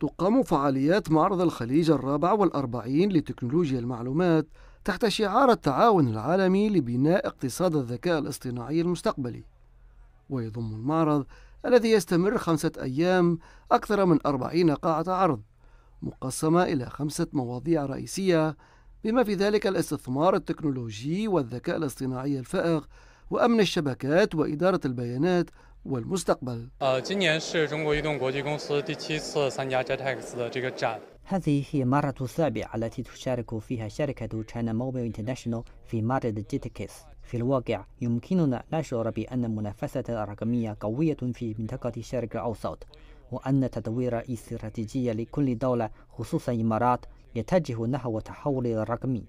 تقام فعاليات معرض الخليج الرابع والأربعين لتكنولوجيا المعلومات تحت شعار التعاون العالمي لبناء اقتصاد الذكاء الاصطناعي المستقبلي. ويضم المعرض الذي يستمر خمسة أيام أكثر من أربعين قاعة عرض مقسمة إلى خمسة مواضيع رئيسية بما في ذلك الاستثمار التكنولوجي والذكاء الاصطناعي الفائق وأمن الشبكات وإدارة البيانات والمستقبل. هذه هي المرة السابعة التي تشارك فيها شركة تشاينا موبيل انترناشونال في معرض جيتكس. في الواقع يمكننا نشعر بأن المنافسة الرقمية قوية في منطقة الشرق الأوسط وأن التطوير الاستراتيجي لكل دولة خصوصا الإمارات يتجه نحو التحول الرقمي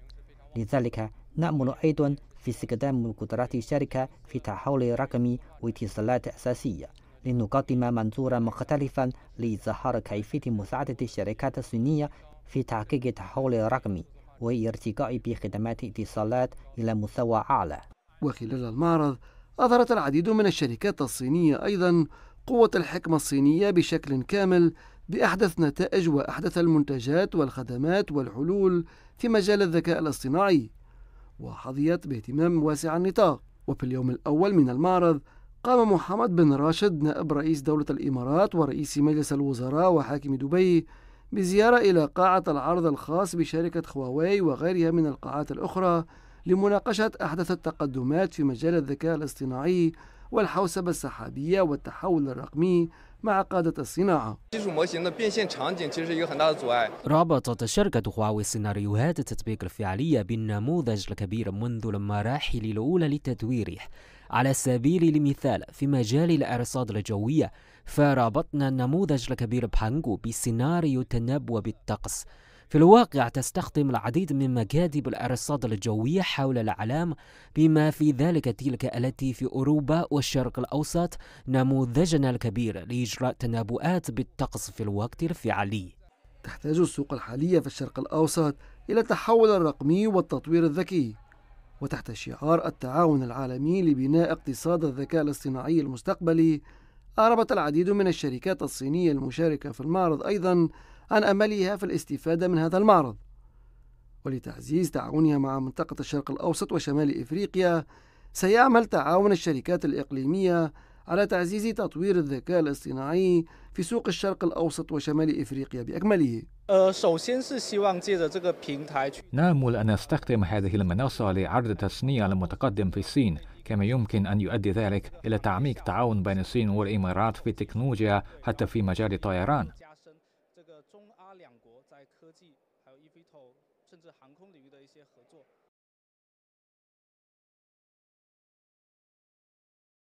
لذلك نأمل أيضا في استخدام قدرات الشركة في التحول الرقمي واتصالات أساسية لنقدم منظورا مختلفا لإظهار كيفية مساعدة الشركات الصينية في تحقيق التحول الرقمي وارتقاء بخدمات الاتصالات إلى مستوى أعلى. وخلال المعرض أظهرت العديد من الشركات الصينية أيضا قوة الحكمة الصينية بشكل كامل بأحدث نتائج وأحدث المنتجات والخدمات والحلول في مجال الذكاء الاصطناعي. وحظيت باهتمام واسع النطاق. وفي اليوم الأول من المعرض قام محمد بن راشد نائب رئيس دولة الإمارات ورئيس مجلس الوزراء وحاكم دبي بزيارة إلى قاعة العرض الخاص بشركة خواوي وغيرها من القاعات الأخرى لمناقشة أحدث التقدمات في مجال الذكاء الاصطناعي والحوسبة السحابية والتحول الرقمي مع قادة الصناعة. ربطت شركة هواوي سيناريوهات التطبيق الفعلية بالنموذج الكبير منذ المراحل الأولى لتدويره على سبيل المثال في مجال الأرصاد الجوية فربطنا النموذج الكبير بانجو بسيناريو تنبؤ بالطقس. في الواقع تستخدم العديد من مكاتب الأرصاد الجوية حول العالم بما في ذلك تلك التي في أوروبا والشرق الأوسط نموذجنا الكبير لإجراء تنبؤات بالطقس في الوقت الفعلي. تحتاج السوق الحالية في الشرق الأوسط إلى التحول الرقمي والتطوير الذكي وتحت شعار التعاون العالمي لبناء اقتصاد الذكاء الاصطناعي المستقبلي أعربت العديد من الشركات الصينية المشاركة في المعرض أيضا عن أملها في الاستفادة من هذا المعرض ولتعزيز تعاونها مع منطقة الشرق الأوسط وشمال إفريقيا سيعمل تعاون الشركات الإقليمية على تعزيز تطوير الذكاء الاصطناعي في سوق الشرق الأوسط وشمال إفريقيا بأكمله. نأمل أن نستخدم هذه المنصة لعرض التصنيع المتقدم في الصين كما يمكن أن يؤدي ذلك إلى تعميق التعاون بين الصين والإمارات في التكنولوجيا حتى في مجال الطيران 科技，还有 Eviteo，甚至航空领域的一些合作。